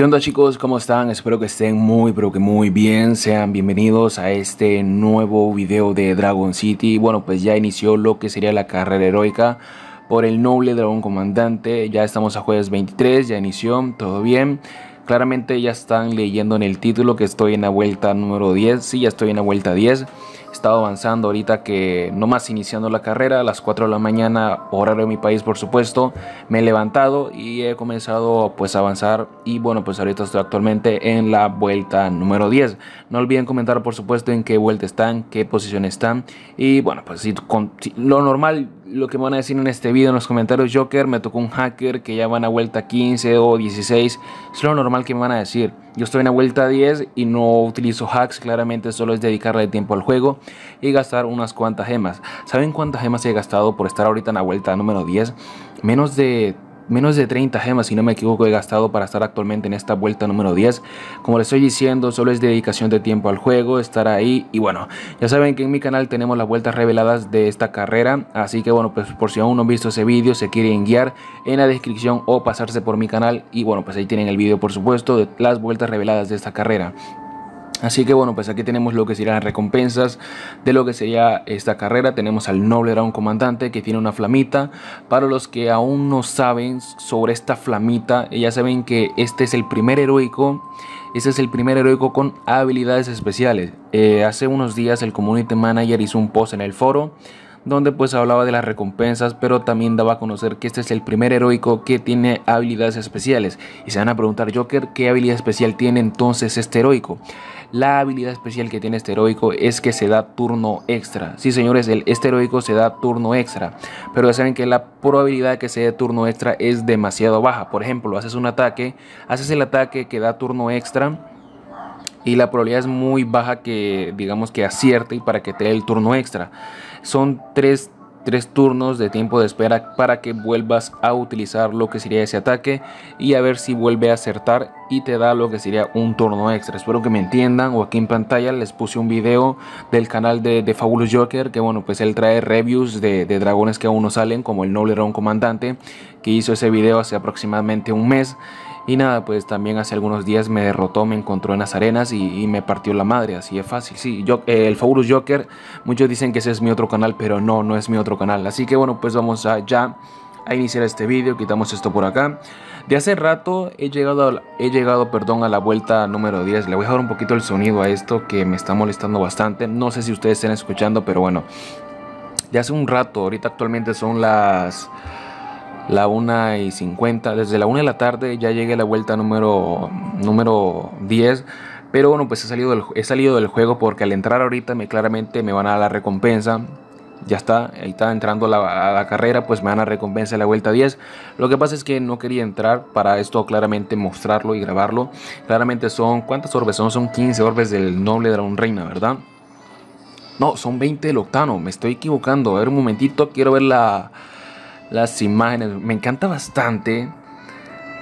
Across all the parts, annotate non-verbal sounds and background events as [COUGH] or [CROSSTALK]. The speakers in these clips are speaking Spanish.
¿Qué onda chicos? ¿Cómo están? Espero que estén muy pero que muy bien. Sean bienvenidos a este nuevo video de Dragon City. Bueno, pues ya inició lo que sería la carrera heroica por el noble dragón comandante. Ya estamos a jueves 23, ya inició, todo bien. Claramente ya están leyendo en el título que estoy en la vuelta número 10. Sí, ya estoy en la vuelta 10. Estado avanzando ahorita que nomás iniciando la carrera a las 4 de la mañana, horario de mi país por supuesto. Me he levantado y he comenzado pues a avanzar y bueno pues ahorita estoy actualmente en la vuelta número 10. No olviden comentar por supuesto en qué vuelta están, qué posición están y bueno pues si, lo normal lo que me van a decir en este video en los comentarios, Joker, me tocó un hacker que ya van a vuelta 15 o 16, es lo normal que me van a decir. Yo estoy en la vuelta 10 y no utilizo hacks, claramente solo es dedicarle tiempo al juego y gastar unas cuantas gemas. ¿Saben cuántas gemas he gastado por estar ahorita en la vuelta número 10? Menos de menos de 30 gemas, si no me equivoco, he gastado para estar actualmente en esta vuelta número 10. Como les estoy diciendo, solo es dedicación de tiempo al juego, estar ahí. Y bueno, ya saben que en mi canal tenemos las vueltas reveladas de esta carrera. Así que bueno, pues por si aún no han visto ese vídeo, se quieren guiar en la descripción o pasarse por mi canal. Y bueno, pues ahí tienen el vídeo, por supuesto, de las vueltas reveladas de esta carrera. Así que bueno, pues aquí tenemos lo que serían las recompensas de lo que sería esta carrera. Tenemos al noble dragón comandante que tiene una flamita. Para los que aún no saben sobre esta flamita, ya saben que este es el primer heroico. Este es el primer heroico con habilidades especiales. Eh, hace unos días el community manager hizo un post en el foro donde pues hablaba de las recompensas, pero también daba a conocer que este es el primer heroico que tiene habilidades especiales. Y se van a preguntar, Joker, ¿qué habilidad especial tiene entonces este heroico? La habilidad especial que tiene este heroico es que se da turno extra. Sí, señores, el, este heroico se da turno extra. Pero ya saben que la probabilidad de que se dé turno extra es demasiado baja. Por ejemplo, haces un ataque, haces el ataque que da turno extra y la probabilidad es muy baja que digamos que acierte y para que te dé el turno extra. Son tres tres turnos de tiempo de espera para que vuelvas a utilizar lo que sería ese ataque y a ver si vuelve a acertar y te da lo que sería un turno extra. Espero que me entiendan o aquí en pantalla les puse un video del canal de, Fabulous Joker que bueno pues él trae reviews de, dragones que aún no salen como el Noble Dragón Comandante que hizo ese video hace aproximadamente un mes y nada, pues también hace algunos días me derrotó, me encontró en las arenas y, me partió la madre, así es fácil. Sí, yo, eh, el Fabulous Joker, muchos dicen que ese es mi otro canal, pero no, no es mi otro canal. Así que bueno, pues vamos a ya a iniciar este vídeo, quitamos esto por acá. De hace rato he llegado, he llegado perdón, a la vuelta número 10. Le voy a dejar un poquito el sonido a esto que me está molestando bastante. No sé si ustedes estén escuchando, pero bueno. De hace un rato, ahorita actualmente son las la 1 y 50. Desde la 1 de la tarde ya llegué a la vuelta número, número 10. Pero bueno, pues he salido, del, he salido del juego porque al entrar ahorita me claramente me van a dar la recompensa. Ya está, ahí está entrando a la carrera, pues me dan la recompensa la vuelta 10. Lo que pasa es que no quería entrar para esto claramente mostrarlo y grabarlo. Claramente son, ¿cuántas orbes son? Son 15 orbes del noble dragón reina, ¿verdad? No, son 20 del octano, me estoy equivocando. A ver un momentito, quiero ver la, las imágenes. Me encanta bastante.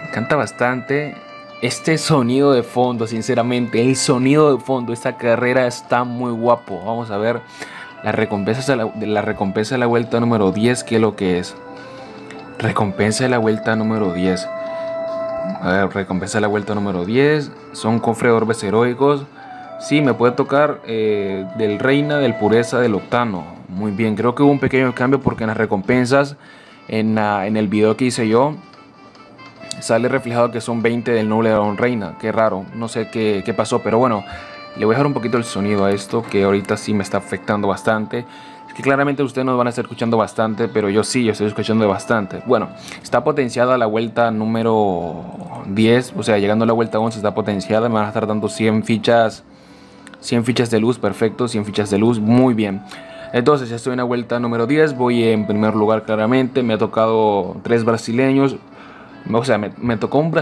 Me encanta bastante este sonido de fondo, sinceramente. El sonido de fondo, esta carrera está muy guapo. Vamos a ver la recompensa de la, recompensa de la vuelta número 10. ¿Qué es lo que es? Recompensa de la vuelta número 10. A ver, recompensa de la vuelta número 10. Son cofre de orbes heroicos. Sí, me puede tocar eh, del reina, del pureza, del octano. Muy bien, creo que hubo un pequeño cambio porque en las recompensas en, en el video que hice yo, sale reflejado que son 20 del noble dragón reina. Qué raro, no sé qué, qué, pasó, pero bueno, le voy a dejar un poquito el sonido a esto, que ahorita sí me está afectando bastante. Es que claramente ustedes no van a estar escuchando bastante, pero yo sí, yo estoy escuchando bastante. Bueno, está potenciada la vuelta número 10, o sea, llegando a la vuelta 11 está potenciada, me van a estar dando 100 fichas, 100 fichas de luz, perfecto, 100 fichas de luz, muy bien. Entonces ya estoy en la vuelta número 10, voy en primer lugar claramente, me ha tocado tres brasileños, o sea, me, tocó un,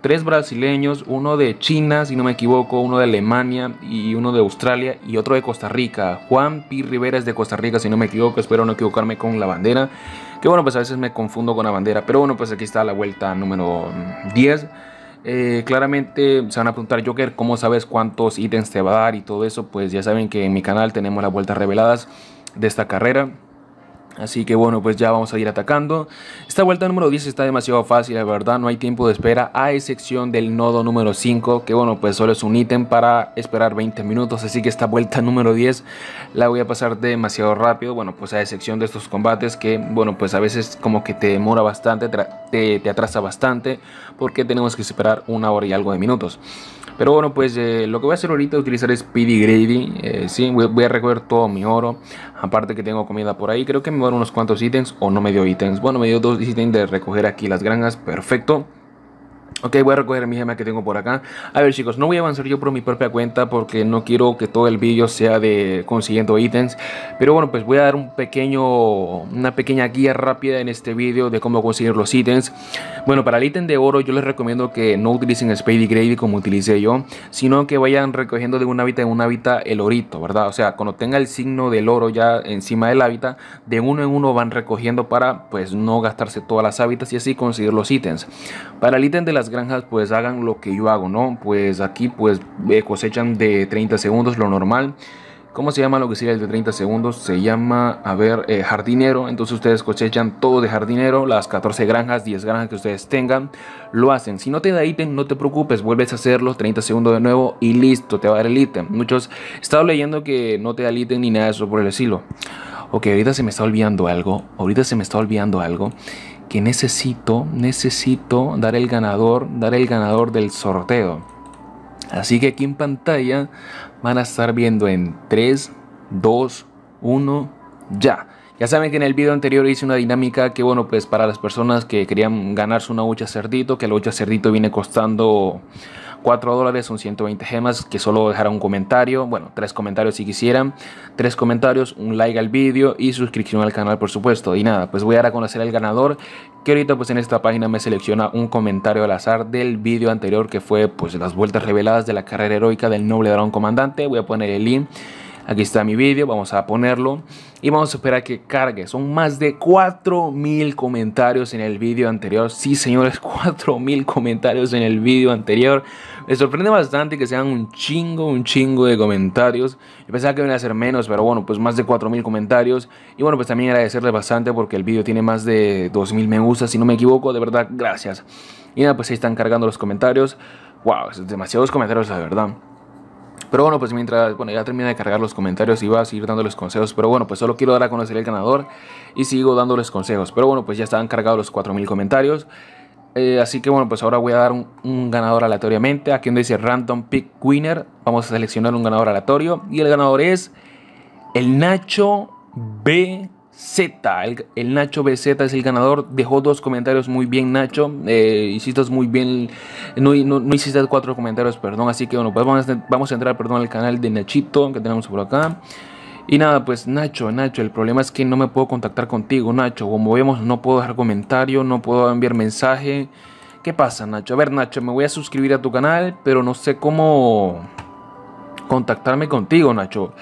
tres brasileños, uno de China, si no me equivoco, uno de Alemania y uno de Australia y otro de Costa Rica. Juan P. Rivera es de Costa Rica, si no me equivoco, espero no equivocarme con la bandera. Que bueno, pues a veces me confundo con la bandera, pero bueno, pues aquí está la vuelta número 10. Eh, claramente se van a preguntar, Joker, ¿cómo sabes cuántos ítems te va a dar y todo eso? Pues ya saben que en mi canal tenemos las vueltas reveladas de esta carrera. Así que bueno, pues ya vamos a ir atacando. Esta vuelta número 10 está demasiado fácil, la verdad, no hay tiempo de espera, a excepción del nodo número 5, que bueno, pues solo es un ítem para esperar 20 minutos. Así que esta vuelta número 10 la voy a pasar demasiado rápido, bueno, pues a excepción de estos combates que, bueno, pues a veces como que te demora bastante, te, te atrasa bastante, porque tenemos que esperar una hora y algo de minutos. Pero bueno, pues eh, lo que voy a hacer ahorita es utilizar Speedy Grady. Eh, sí, voy, a recoger todo mi oro. Aparte que tengo comida por ahí. Creo que me van unos cuantos ítems o no me dio ítems. Bueno, me dio dos ítems de recoger aquí las granjas. Perfecto. Ok, voy a recoger mi gema que tengo por acá. A ver chicos, no voy a avanzar yo por mi propia cuenta porque no quiero que todo el vídeo sea de consiguiendo ítems. Pero bueno, pues voy a dar un pequeño, una pequeña guía rápida en este vídeo de cómo conseguir los ítems. Bueno, para el ítem de oro yo les recomiendo que no utilicen Spady Gravy como utilicé yo, sino que vayan recogiendo de un hábitat en un hábitat el orito, ¿verdad? O sea, cuando tenga el signo del oro ya encima del hábitat, de uno en uno van recogiendo para pues no gastarse todas las hábitats y así conseguir los ítems. Para el ítem de las granjas pues hagan lo que yo hago, ¿no? Pues aquí pues eh, cosechan de 30 segundos lo normal. ¿Cómo se llama lo que sería el de 30 segundos? Se llama, a ver, eh, jardinero. Entonces ustedes cosechan todo de jardinero, las 14 granjas, 10 granjas que ustedes tengan, lo hacen. Si no te da ítem, no te preocupes, vuelves a hacerlo, 30 segundos de nuevo y listo, te va a dar el ítem. Muchos, he estado leyendo que no te da el ítem ni nada de eso por el estilo. Ok, ahorita se me está olvidando algo, ahorita se me está olvidando algo que necesito, necesito dar el ganador, dar el ganador del sorteo. Así que aquí en pantalla van a estar viendo en 3, 2, 1, ya. Ya saben que en el video anterior hice una dinámica que, bueno, pues para las personas que querían ganarse una hucha cerdito, que la hucha cerdito viene costando 4 dólares son 120 gemas que solo dejará un comentario, bueno, tres comentarios si quisieran, tres comentarios, un like al vídeo y suscripción al canal por supuesto. Y nada, pues voy a dar a conocer al ganador que ahorita pues en esta página me selecciona un comentario al azar del vídeo anterior que fue pues las vueltas reveladas de la carrera heroica del noble dragón comandante. Voy a poner el link Aquí está mi vídeo, vamos a ponerlo y vamos a esperar que cargue. Son más de 4000 comentarios en el vídeo anterior. Sí, señores, [LAUGHS] 4000 comentarios en el vídeo anterior. Me sorprende bastante que sean un chingo, un chingo de comentarios. Yo pensaba que iban a ser menos, pero bueno, pues más de 4000 comentarios. Y bueno, pues también agradecerle bastante porque el vídeo tiene más de 2000 me gusta, si no me equivoco. De verdad, gracias. Y nada, pues ahí están cargando los comentarios. Wow, demasiados comentarios, la verdad. Pero bueno, pues mientras, bueno, ya termina de cargar los comentarios y va a seguir dándoles consejos. Pero bueno, pues solo quiero dar a conocer el ganador y sigo dándoles consejos. Pero bueno, pues ya estaban cargados los 4000 comentarios. Eh, así que bueno, pues ahora voy a dar un, ganador aleatoriamente. Aquí donde dice Random Pick Winner, vamos a seleccionar un ganador aleatorio. Y el ganador es el Nacho B. Z, el, Nacho BZ es el ganador. Dejó dos comentarios muy bien, Nacho. Eh, hiciste muy bien. No, no, hiciste cuatro comentarios, perdón. Así que bueno, pues vamos a, vamos a entrar, perdón, al canal de Nachito que tenemos por acá. Y nada, pues Nacho, Nacho, el problema es que no me puedo contactar contigo, Nacho. Como vemos, no puedo dejar comentario, no puedo enviar mensaje. ¿Qué pasa, Nacho? A ver, Nacho, me voy a suscribir a tu canal, pero no sé cómo contactarme contigo, Nacho.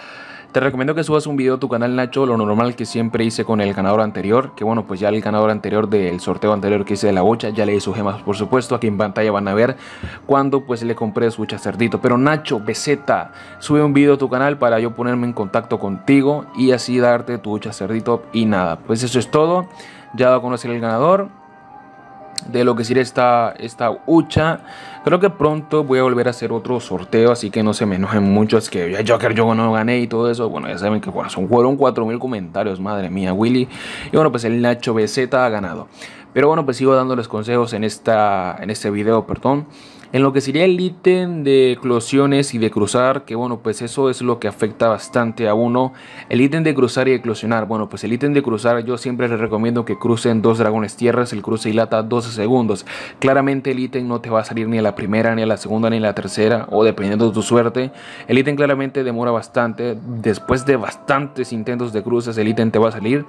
Te recomiendo que subas un video a tu canal Nacho, lo normal que siempre hice con el ganador anterior, que bueno, pues ya el ganador anterior del sorteo anterior que hice de la bocha, ya le sus gemas por supuesto, aquí en pantalla van a ver cuando pues le compré su chacerdito. Pero Nacho, beseta, sube un video a tu canal para yo ponerme en contacto contigo y así darte tu chacerdito y nada, pues eso es todo, ya va a conocer el ganador de lo que sería esta, esta hucha. Creo que pronto voy a volver a hacer otro sorteo, así que no se me enojen mucho. Es que ya Joker yo no gané y todo eso. Bueno, ya saben que bueno, son, fueron 4000 comentarios, madre mía, Willy. Y bueno, pues el Nacho BZ ha ganado. Pero bueno, pues sigo dándoles consejos en, esta, en este video, perdón. En lo que sería el ítem de eclosiones y de cruzar, que bueno, pues eso es lo que afecta bastante a uno. El ítem de cruzar y eclosionar, bueno, pues el ítem de cruzar yo siempre les recomiendo que crucen dos dragones tierras, el cruce dilata 12 segundos. Claramente el ítem no te va a salir ni a la primera, ni a la segunda, ni a la tercera, o dependiendo de tu suerte. El ítem claramente demora bastante, después de bastantes intentos de cruces el ítem te va a salir.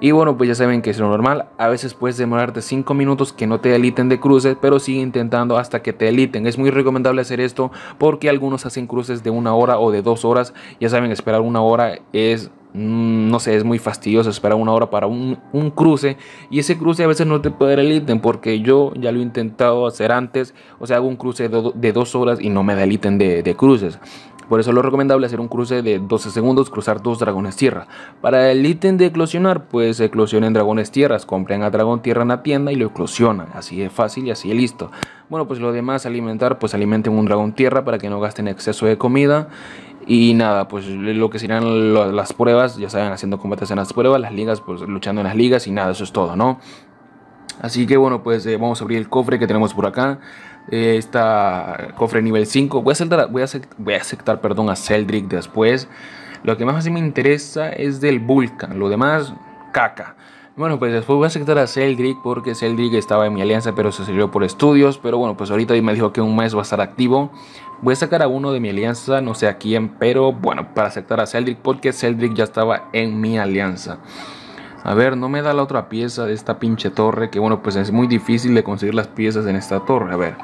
Y bueno, pues ya saben que es lo normal, a veces puedes demorarte 5 minutos que no te dé el ítem de cruces, pero sigue intentando hasta que te es muy recomendable hacer esto porque algunos hacen cruces de una hora o de dos horas. Ya saben, esperar una hora es mm, no sé, es muy fastidioso esperar una hora para un, cruce y ese cruce a veces no te puede dar el ítem porque yo ya lo he intentado hacer antes, o sea, hago un cruce de, dos horas y no me da el ítem de, cruces. Por eso es lo recomendable hacer un cruce de 12 segundos, cruzar dos dragones tierra. Para el ítem de eclosionar, pues eclosionen dragones tierras, compren a dragón tierra en la tienda y lo eclosionan. Así de fácil y así de listo. Bueno, pues lo demás, alimentar, pues alimenten un dragón tierra para que no gasten exceso de comida. Y nada, pues lo que serían las pruebas, ya saben, haciendo combates en las pruebas, las ligas, pues luchando en las ligas y nada, eso es todo, ¿no? Así que bueno, pues eh, vamos a abrir el cofre que tenemos por acá. Esta cofre nivel 5. Voy a aceptar, a perdón, a Celdric después. Lo que más me interesa es del Vulcan. Lo demás, caca. Bueno, pues después voy a aceptar a Celdric porque Celdric estaba en mi alianza, pero se salió por estudios. Pero bueno, pues ahorita me dijo que un mes va a estar activo. Voy a sacar a uno de mi alianza, no sé a quién, pero bueno, para aceptar a Celdric porque Celdric ya estaba en mi alianza. A ver, no me da la otra pieza de esta pinche torre. Que bueno, pues es muy difícil de conseguir las piezas en esta torre. A ver,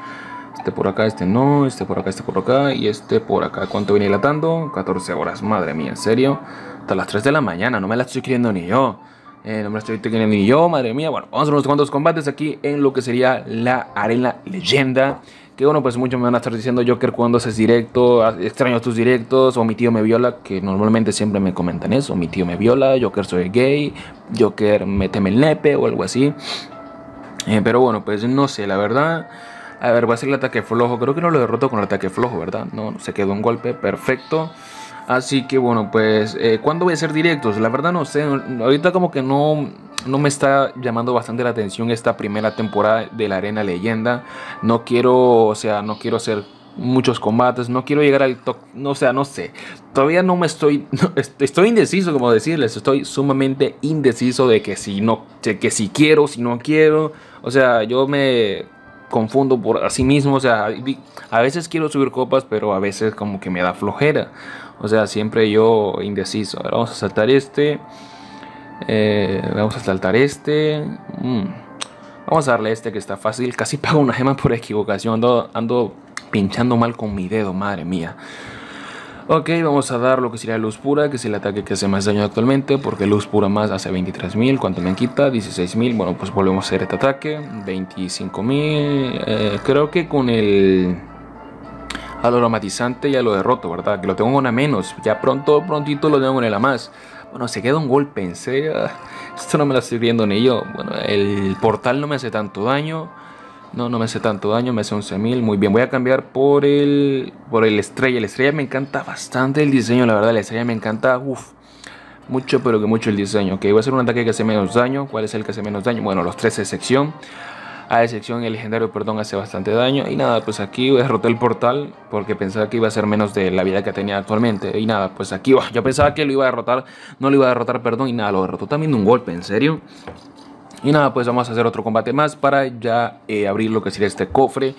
este por acá, este no, este por acá, este por acá y este por acá. ¿Cuánto viene dilatando? 14 horas. Madre mía, en serio. Hasta las 3 de la mañana, no me la estoy queriendo ni yo. Eh, no me la estoy queriendo ni yo, madre mía. Bueno, vamos a ver unos cuantos combates aquí en lo que sería la arena leyenda. Que bueno, pues muchos me van a estar diciendo, Joker, cuando haces directo, ah, extraño tus directos, o mi tío me viola, que normalmente siempre me comentan eso, mi tío me viola, Joker soy gay, Joker me teme el nepe o algo así. Eh, pero bueno, pues no sé, la verdad. A ver, va a ser el ataque flojo. Creo que no lo derroto con el ataque flojo, ¿verdad? No, se quedó un golpe perfecto. Así que bueno, pues, eh, ¿cuándo voy a hacer directos? La verdad no sé. Ahorita como que no, no me está llamando bastante la atención esta primera temporada de la Arena Leyenda. No quiero, o sea, no quiero hacer muchos combates, no quiero llegar al top, no, o sea, no sé, todavía no me estoy, [LAUGHS] estoy indeciso como decirles, estoy sumamente indeciso de que si no, que si quiero, si no quiero, o sea, yo me confundo por así mismo, o sea, a veces quiero subir copas, pero a veces como que me da flojera, o sea, siempre yo indeciso, vamos a saltar este, eh, vamos a saltar este. Mm. Vamos a darle este que está fácil. Casi pago una gema por equivocación. Ando, pinchando mal con mi dedo, madre mía. Ok, vamos a dar lo que sería luz pura, que es el ataque que hace más daño actualmente, porque luz pura más hace 23.000, ¿cuánto me quita? 16.000, bueno, pues volvemos a hacer este ataque, 25.000, eh, creo que con el aromatizante ya lo derroto, ¿verdad? Que lo tengo en a menos, ya pronto, prontito lo tengo en el a más. Bueno, se queda un golpe, en serio. [LAUGHS] Esto no me lo estoy viendo ni yo. Bueno, el portal no me hace tanto daño. No, no me hace tanto daño, me hace 11.000. Muy bien, voy a cambiar por el, por el estrella. El estrella me encanta bastante el diseño, la verdad. La estrella me encanta, uff, mucho, pero que mucho el diseño. Ok, voy a hacer un ataque que hace menos daño. ¿Cuál es el que hace menos daño? Bueno, los tres de sección. A excepción el legendario, perdón, hace bastante daño. Y nada, pues aquí derroté el portal porque pensaba que iba a ser menos de la vida que tenía actualmente. Y nada, pues aquí yo pensaba que lo iba a derrotar, no lo iba a derrotar, perdón. Y nada, lo derrotó también de un golpe, en serio. Y nada, pues vamos a hacer otro combate más para ya eh, abrir lo que sería este cofre.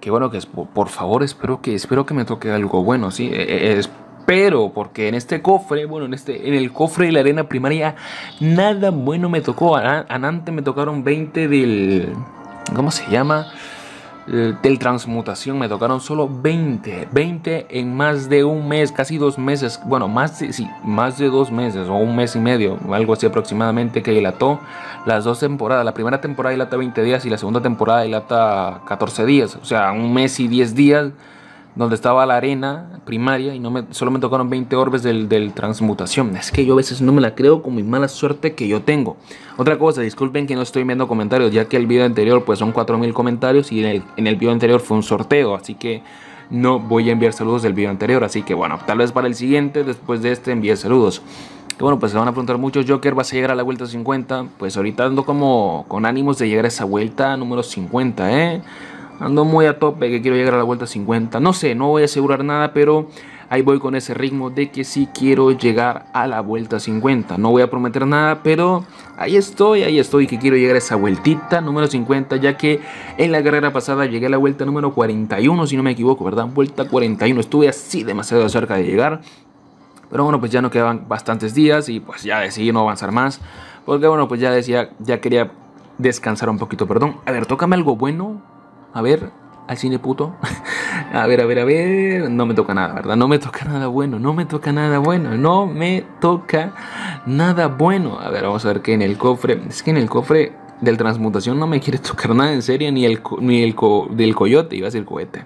Que bueno, que es, por favor, espero que, espero que me toque algo bueno, ¿sí? Eh, eh, espero, porque en este cofre, bueno, en este en el cofre de la arena primaria, nada bueno me tocó. Antes me tocaron 20 del ¿cómo se llama? Eh, del transmutación me tocaron solo 20, 20 en más de un mes, casi dos meses, bueno, más de, sí, más de dos meses o un mes y medio, algo así aproximadamente que dilató las dos temporadas. La primera temporada dilata 20 días y la segunda temporada dilata 14 días, o sea, un mes y 10 días donde estaba la arena primaria y no me, solo me tocaron 20 orbes del, del, transmutación. Es que yo a veces no me la creo con mi mala suerte que yo tengo. Otra cosa, disculpen que no estoy viendo comentarios, ya que el video anterior pues son 4000 comentarios y en el, en el video anterior fue un sorteo, así que no voy a enviar saludos del video anterior. Así que bueno, tal vez para el siguiente, después de este, envíe saludos. Que bueno, pues se van a preguntar muchos, Joker, ¿vas a llegar a la vuelta 50? Pues ahorita ando como con ánimos de llegar a esa vuelta número 50, ¿eh? Ando muy a tope que quiero llegar a la vuelta 50. No sé, no voy a asegurar nada, pero ahí voy con ese ritmo de que sí quiero llegar a la vuelta 50. No voy a prometer nada, pero ahí estoy, ahí estoy, que quiero llegar a esa vueltita número 50, ya que en la carrera pasada llegué a la vuelta número 41, si no me equivoco, ¿verdad? Vuelta 41, estuve así demasiado cerca de llegar. Pero bueno, pues ya no quedaban bastantes días y pues ya decidí no avanzar más. Porque bueno, pues ya decía, ya quería descansar un poquito, perdón. A ver, tócame algo bueno a ver, al cine puto. [LAUGHS] a ver, a ver, a ver. No me toca nada, ¿verdad? No me toca nada bueno. No me toca nada bueno. No me toca nada bueno. A ver, vamos a ver que en el cofre. Es que en el cofre del transmutación no me quiere [LAUGHS] tocar nada en serio. Ni el, ni el del coyote. Iba a ser cohete.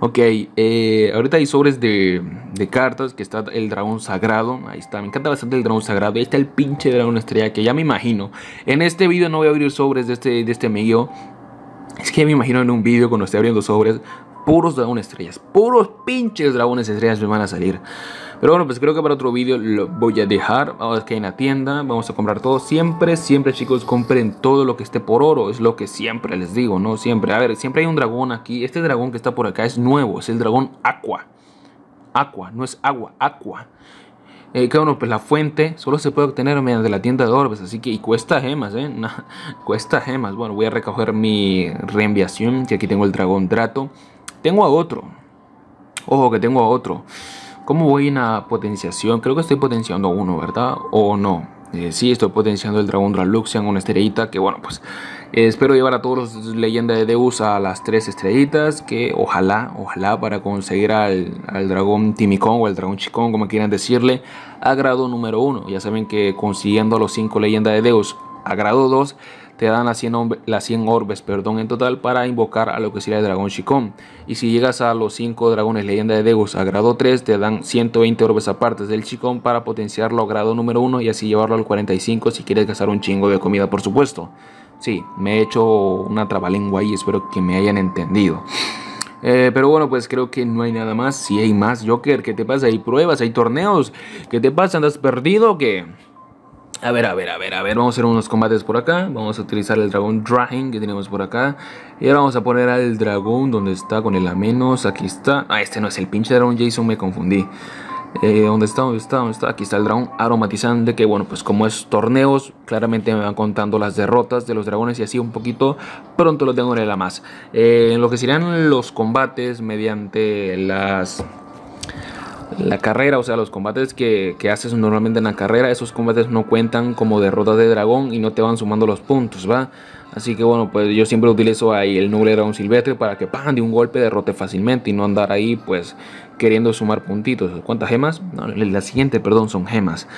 Ok, eh, ahorita hay sobres de, cartas que está el dragón sagrado. Ahí está, me encanta bastante el dragón sagrado. Ahí está el pinche dragón estrella que ya me imagino. En este video no voy a abrir sobres de este, de este. Es que me imagino en un video cuando esté abriendo sobres puros dragones estrellas. Puros pinches dragones estrellas me van a salir. Pero bueno, pues creo que para otro vídeo lo voy a dejar. Vamos que en la tienda, vamos a comprar todo. Siempre, siempre chicos, compren todo lo que esté por oro. Es lo que siempre les digo, ¿no? Siempre. A ver, siempre hay un dragón aquí. Este dragón que está por acá es nuevo. Es el dragón Aqua. Aqua, no es agua, Aqua. Eh, cada uno, pues la fuente solo se puede obtener mediante la tienda de orbes, así que y cuesta gemas, ¿eh? [LAUGHS] cuesta gemas. Bueno, voy a recoger mi reenviación, que aquí tengo el dragón Drato. Tengo a otro. Ojo que tengo a otro. ¿Cómo voy en la potenciación? Creo que estoy potenciando uno, ¿verdad? ¿O no? Eh, sí, estoy potenciando el dragón Draluxian, una estrellita que, bueno, pues eh, espero llevar a todos los leyendas de Deus a las tres estrellitas. Que ojalá, ojalá para conseguir al, al dragón Timicón o el dragón Chicón, como quieran decirle, a grado número uno. Ya saben que consiguiendo los cinco leyendas de Deus a grado 2 te dan las 100, las 100 orbes perdón, en total para invocar a lo que sería el dragón Shikon. Y si llegas a los 5 dragones leyenda de Deus a grado 3, te dan 120 orbes aparte del Shikon para potenciarlo a grado número 1 y así llevarlo al 45 si quieres gastar un chingo de comida, por supuesto. Sí, me he hecho una trabalengua y espero que me hayan entendido. Eh, pero bueno, pues creo que no hay nada más. Si hay más, Joker, ¿qué te pasa? Hay pruebas, hay torneos. ¿Qué te pasa? ¿Andas perdido o qué? A ver, a ver, a ver, a ver, vamos a hacer unos combates por acá. Vamos a utilizar el dragón Dragon que tenemos por acá. Y ahora vamos a poner al dragón donde está con el a menos. Aquí está. Ah, este no es el pinche dragón Jason, me confundí. Eh, ¿Dónde está? ¿Dónde está? ¿Dónde está? Aquí está el dragón aromatizante. Que bueno, pues como es torneos, claramente me van contando las derrotas de los dragones y así un poquito. Pronto lo tengo en el más. Eh, en lo que serían los combates mediante las la carrera, o sea, los combates que, haces normalmente en la carrera, esos combates no cuentan como derrotas de dragón y no te van sumando los puntos, ¿va? Así que bueno, pues yo siempre utilizo ahí el nuble dragón silvestre para que pan de un golpe derrote fácilmente y no andar ahí pues queriendo sumar puntitos. ¿Cuántas gemas? No, la siguiente, perdón, son gemas.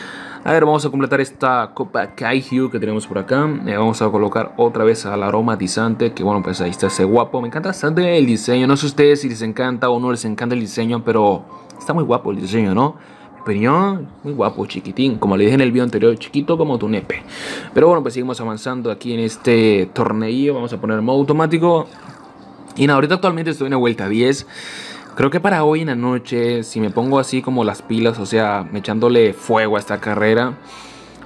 A ver, vamos a completar esta copa Kaiju que tenemos por acá. Eh, vamos a colocar otra vez al aromatizante, que bueno, pues ahí está ese guapo. Me encanta bastante el diseño. No sé ustedes si les encanta o no les encanta el diseño, pero Está muy guapo el diseño, ¿no? Opinión, muy guapo, chiquitín. Como le dije en el video anterior, chiquito como tu nepe. Pero bueno, pues seguimos avanzando aquí en este torneo. Vamos a poner modo automático. Y nada, ahorita actualmente estoy en la vuelta 10. Creo que para hoy en la noche, si me pongo así como las pilas, o sea, echándole fuego a esta carrera,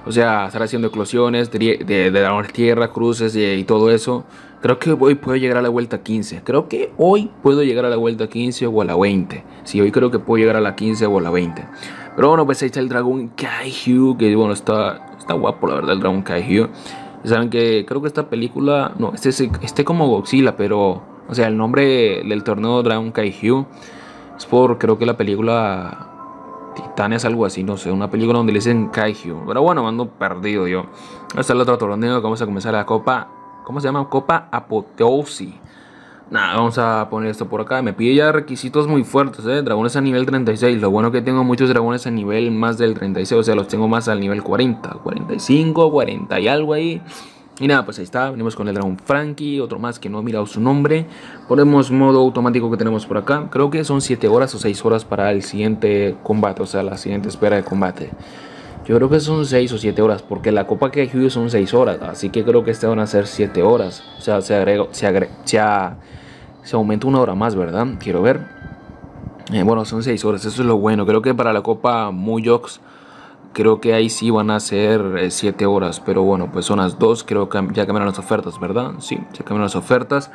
o sea, estar haciendo eclosiones de, de, de tierra, cruces y, todo eso, creo que hoy puedo llegar a la vuelta 15. Creo que hoy puedo llegar a la vuelta 15 o a la 20. Sí, hoy creo que puedo llegar a la 15 o a la 20. Pero bueno, pues ahí está el dragón Kaiju, que bueno, está, está guapo la verdad el dragón Kaiju. Saben que creo que esta película, no, este, este como Godzilla, pero, o sea, el nombre del torneo Dragon Kaiju es por, creo que la película Titanes, algo así, no sé, una película donde le dicen Kaiju. Pero bueno, ando perdido yo. Hasta el otro torneo que vamos a comenzar la Copa, ¿cómo se llama? Copa Apoteosis. Nada, vamos a poner esto por acá. Me pide ya requisitos muy fuertes, ¿eh? Dragones a nivel 36. Lo bueno que tengo muchos dragones a nivel más del 36. O sea, los tengo más al nivel 40, 45, 40 y algo ahí. Y nada, pues ahí está. Venimos con el dragón Frankie. Otro más que no he mirado su nombre. Ponemos modo automático que tenemos por acá. Creo que son 7 horas o 6 horas para el siguiente combate. O sea, la siguiente espera de combate. Yo creo que son 6 o 7 horas, porque la copa que hay son 6 horas, así que creo que este van a ser 7 horas. O sea, se agrega, se, agrega, se, aumenta una hora más, ¿verdad? Quiero ver. Eh, bueno, son 6 horas, eso es lo bueno. Creo que para la copa Muyox, creo que ahí sí van a ser 7 eh, horas, pero bueno, pues son las 2. Creo que ya cambiaron las ofertas, ¿verdad? Sí, ya cambiaron las ofertas.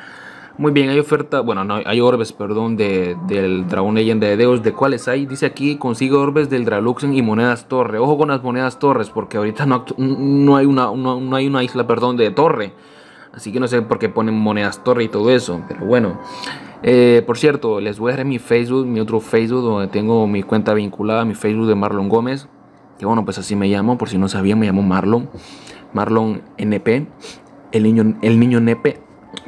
Muy bien, hay oferta, bueno, no, hay orbes, perdón, de, del dragón leyenda de Deus. ¿De cuáles hay? Dice aquí, consigue orbes del Draluxen y monedas torre. Ojo con las monedas torres, porque ahorita no, no, hay, una, no, hay una isla, perdón, de torre. Así que no sé por qué ponen monedas torre y todo eso, pero bueno. Eh, por cierto, les voy a dejar mi Facebook, mi otro Facebook, donde tengo mi cuenta vinculada, mi Facebook de Marlon Gómez. Bueno, pues así me llamo, por si no sabían, me llamo Marlon. Marlon NP, el niño, el niño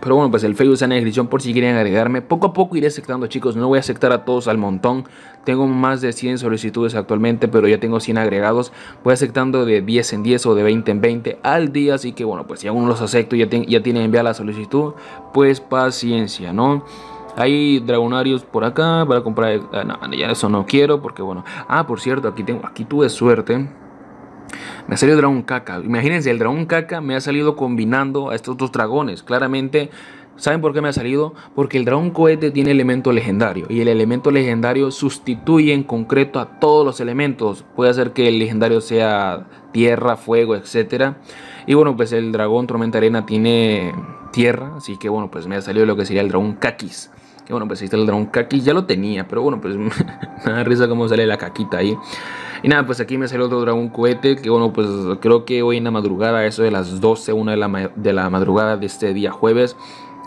pero bueno, pues el Facebook está en la descripción por si quieren agregarme. Poco a poco iré aceptando, chicos. No voy a aceptar a todos al montón. Tengo más de 100 solicitudes actualmente, pero ya tengo 100 agregados. Voy aceptando de 10 en 10 o de 20 en 20 al día. Así que bueno, pues si aún los acepto y ya, ya tienen enviada la solicitud, pues paciencia, ¿no? Hay dragonarios por acá para comprar. Ah, no, ya eso no quiero porque bueno. Ah, por cierto, aquí tengo, aquí tuve suerte. Me ha salido dragón caca. Imagínense, el dragón caca me ha salido combinando a estos dos dragones. Claramente ¿Saben por qué me ha salido? Porque el dragón cohete tiene elemento legendario y el elemento legendario sustituye en concreto a todos los elementos. Puede hacer que el legendario sea tierra, fuego, etc. Y bueno, pues el dragón tormenta arena tiene tierra, así que bueno, pues me ha salido lo que sería el dragón kakis. Y bueno, pues ahí está el dragón kakis, ya lo tenía, pero bueno, pues [LAUGHS] me da risa cómo sale la caquita ahí. Y nada, pues aquí me salió otro dragón cohete, que bueno, pues creo que hoy en la madrugada, eso de las 12, una de la, de la madrugada de este día jueves,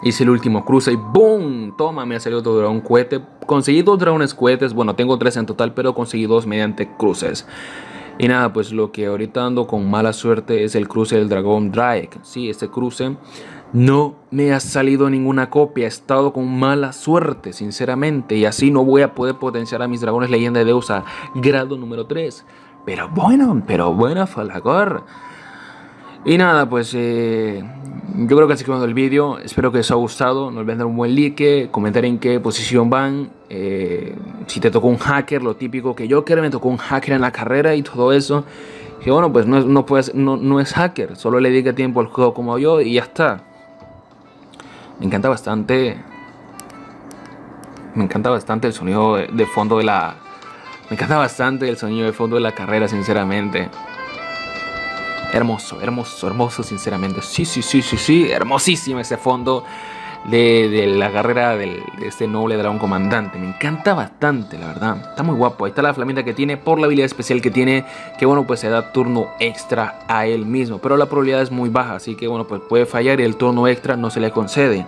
Hice el último cruce y ¡boom! Toma, me ha salido otro dragón cohete. Conseguí dos dragones cohetes. Bueno, tengo tres en total, pero conseguí dos mediante cruces. Y nada, pues lo que ahorita ando con mala suerte es el cruce del dragón Drake. Sí, este cruce no me ha salido ninguna copia. He estado con mala suerte, sinceramente. Y así no voy a poder potenciar a mis dragones leyenda de Deusa grado número 3. Pero bueno, pero bueno, Falagor. Y nada, pues eh, yo creo que así quedando el vídeo. Espero que os haya gustado. No olviden un buen like, comentar en qué posición van. Eh, si te tocó un hacker, lo típico que yo quiero, me tocó un hacker en la carrera y todo eso. Que bueno, pues no no, puedes, no, no es hacker, solo le dedica tiempo al juego como yo y ya está. Me encanta bastante. Me encanta bastante el sonido de fondo de la. Me encanta bastante el sonido de fondo de la carrera, sinceramente. Hermoso, hermoso, hermoso, sinceramente. Sí, sí, sí, sí, sí. Hermosísimo ese fondo de, la carrera de este noble dragón comandante. Me encanta bastante, la verdad. Está muy guapo. Ahí está la flamita que tiene por la habilidad especial que tiene. Que bueno, pues se da turno extra a él mismo. Pero la probabilidad es muy baja. Así que bueno, pues puede fallar y el turno extra no se le concede.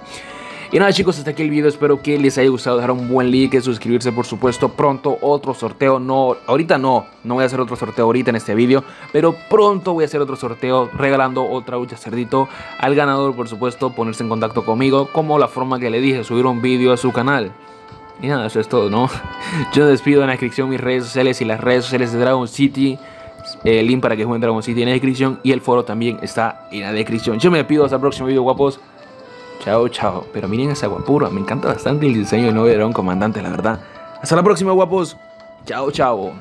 Y nada chicos, hasta aquí el video, espero que les haya gustado, dejar un buen like, suscribirse por supuesto, pronto otro sorteo, no, ahorita no, no voy a hacer otro sorteo ahorita en este video, pero pronto voy a hacer otro sorteo regalando otra hucha cerdito al ganador por supuesto, ponerse en contacto conmigo, como la forma que le dije, subir un vídeo a su canal. Y nada, eso es todo, ¿no? [LAUGHS] Yo despido en la descripción mis redes sociales y las redes sociales de Dragon City. El link para que jueguen Dragon City en la descripción y el foro también está en la descripción. Yo me despido hasta el próximo video, guapos. Chao, chao. Pero miren esa guapura. Me encanta bastante el diseño del nuevo dragón comandante, la verdad. Hasta la próxima, guapos. Chao, chao.